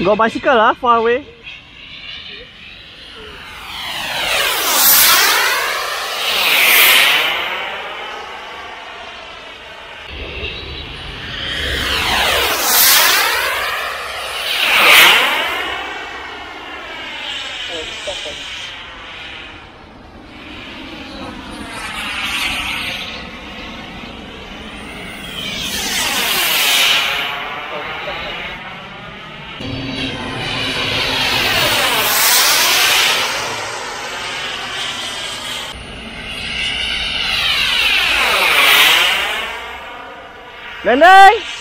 Got bicycle lah, far away. Lên đi